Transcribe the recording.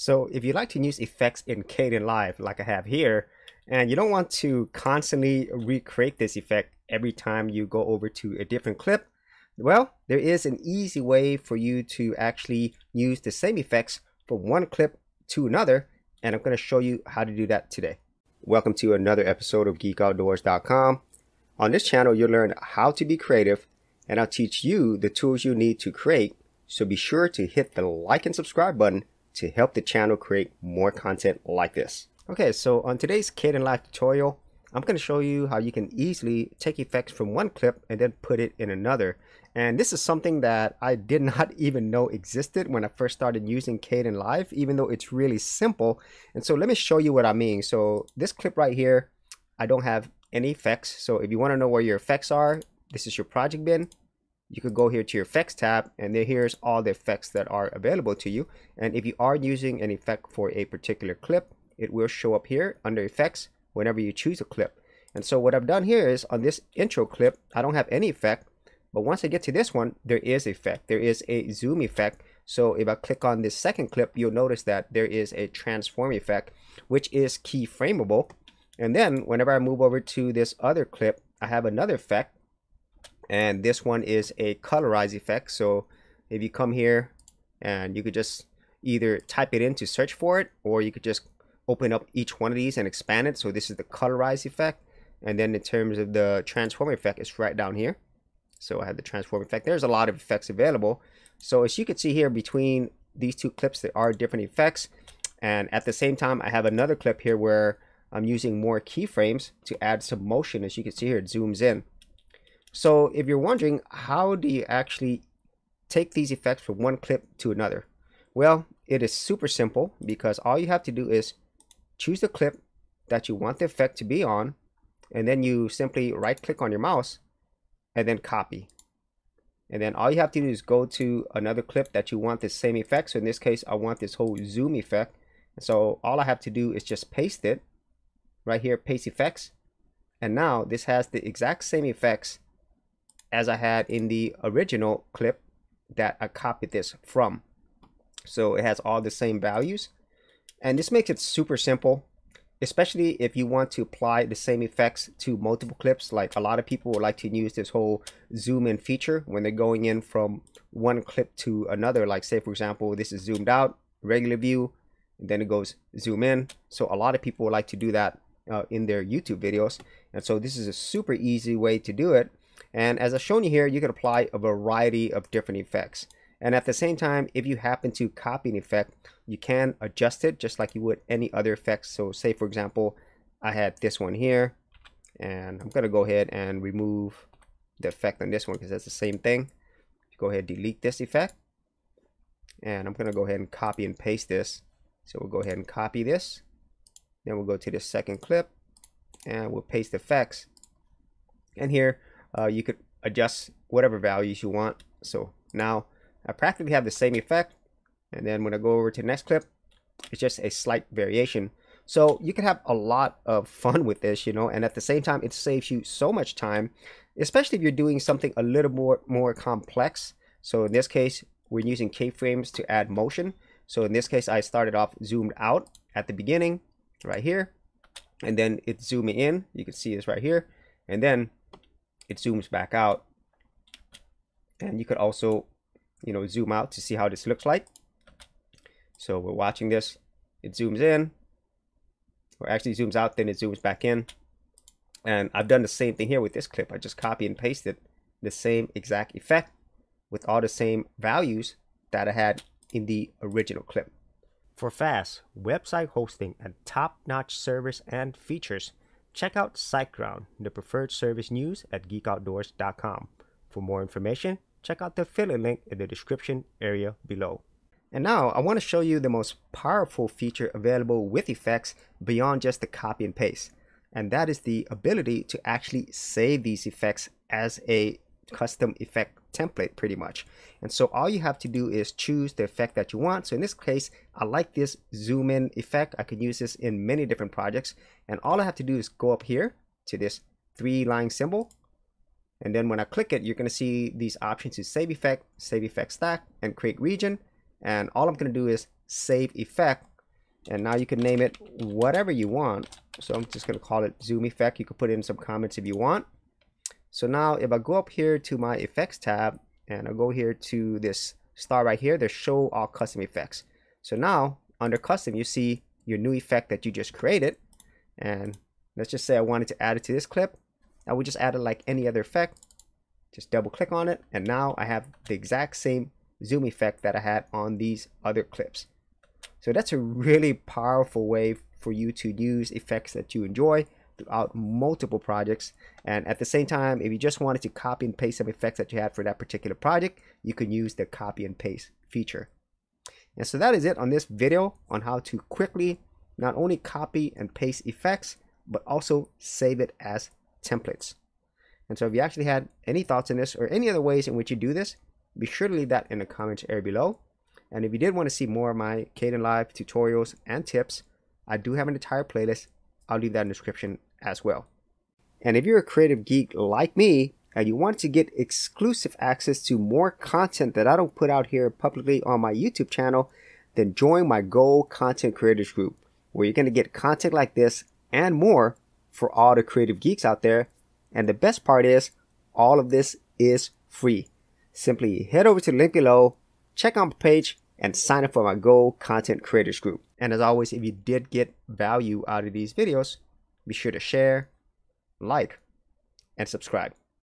So if you like to use effects in Kdenlive like I have here, and you don't want to constantly recreate this effect every time you go over to a different clip, well, there is an easy way for you to actually use the same effects from one clip to another, and I'm going to show you how to do that today. Welcome to another episode of GeekOutdoors.com. On this channel, you'll learn how to be creative, and I'll teach you the tools you need to create, so be sure to hit the like and subscribe button to help the channel create more content like this. Okay, so on today's Kdenlive tutorial, I'm going to show you how you can easily take effects from one clip and then put it in another. And this is something that I did not even know existed when I first started using Kdenlive, even though it's really simple. And so let me show you what I mean. So this clip right here, I don't have any effects. So if you want to know where your effects are, this is your project bin you could go here to your effects tab and then here's all the effects that are available to you. And if you are using an effect for a particular clip it will show up here under effects whenever you choose a clip. And so what I've done here is on this intro clip I don't have any effect but once I get to this one there is effect. There is a zoom effect. So if I click on this second clip you'll notice that there is a transform effect which is keyframeable and then whenever I move over to this other clip I have another effect and this one is a colorize effect. So if you come here and you could just either type it in to search for it or you could just open up each one of these and expand it. So this is the colorize effect. And then in terms of the transform effect it's right down here. So I have the transform effect. There's a lot of effects available. So as you can see here between these two clips there are different effects. And at the same time I have another clip here where I'm using more keyframes to add some motion. As you can see here it zooms in so if you're wondering, how do you actually take these effects from one clip to another? Well, it is super simple because all you have to do is choose the clip that you want the effect to be on, and then you simply right click on your mouse and then copy. And then all you have to do is go to another clip that you want the same effect. So in this case, I want this whole zoom effect. So all I have to do is just paste it right here, paste effects. And now this has the exact same effects as I had in the original clip that I copied this from. So it has all the same values. And this makes it super simple, especially if you want to apply the same effects to multiple clips. Like a lot of people would like to use this whole zoom in feature when they're going in from one clip to another. Like say, for example, this is zoomed out, regular view, and then it goes zoom in. So a lot of people would like to do that uh, in their YouTube videos. And so this is a super easy way to do it. And as I've shown you here, you can apply a variety of different effects. And at the same time, if you happen to copy an effect, you can adjust it just like you would any other effects. So say, for example, I had this one here, and I'm going to go ahead and remove the effect on this one because that's the same thing. Go ahead delete this effect. And I'm going to go ahead and copy and paste this. So we'll go ahead and copy this. Then we'll go to the second clip and we'll paste effects. And here uh, you could adjust whatever values you want. So now I practically have the same effect. And then when I go over to the next clip, it's just a slight variation. So you can have a lot of fun with this, you know, and at the same time, it saves you so much time, especially if you're doing something a little more, more complex. So in this case, we're using keyframes to add motion. So in this case, I started off zoomed out at the beginning, right here, and then it's zooming in. You can see this right here. And then it zooms back out. And you could also, you know, zoom out to see how this looks like. So we're watching this, it zooms in, or actually zooms out, then it zooms back in. And I've done the same thing here with this clip. I just copy and pasted the same exact effect with all the same values that I had in the original clip. For fast website hosting and top-notch service and features, Check out SiteGround, the preferred service news at geekoutdoors.com. For more information, check out the affiliate link in the description area below. And now I want to show you the most powerful feature available with effects beyond just the copy and paste. And that is the ability to actually save these effects as a custom effect template pretty much. And so all you have to do is choose the effect that you want. So in this case, I like this zoom in effect. I could use this in many different projects. And all I have to do is go up here to this three line symbol. And then when I click it, you're going to see these options to save effect, save effect stack, and create region. And all I'm going to do is save effect and now you can name it whatever you want so I'm just going to call it zoom effect you can put in some comments if you want so now if I go up here to my effects tab and I go here to this star right here there's show all custom effects. So now under custom you see your new effect that you just created. And let's just say I wanted to add it to this clip. I would just add it like any other effect. Just double click on it. And now I have the exact same zoom effect that I had on these other clips. So that's a really powerful way for you to use effects that you enjoy throughout multiple projects. And at the same time, if you just wanted to copy and paste some effects that you had for that particular project, you can use the copy and paste feature. And so that is it on this video on how to quickly not only copy and paste effects, but also save it as templates. And so if you actually had any thoughts on this or any other ways in which you do this, be sure to leave that in the comments area below. And if you did want to see more of my Kdenlive tutorials and tips, I do have an entire playlist. I'll leave that in the description as well. And if you're a creative geek like me, and you want to get exclusive access to more content that I don't put out here publicly on my YouTube channel, then join my Gold Content Creators Group, where you're going to get content like this and more for all the creative geeks out there. And the best part is, all of this is free. Simply head over to the link below, check out my page, and sign up for my Gold Content Creators Group. And as always, if you did get value out of these videos, be sure to share, like, and subscribe.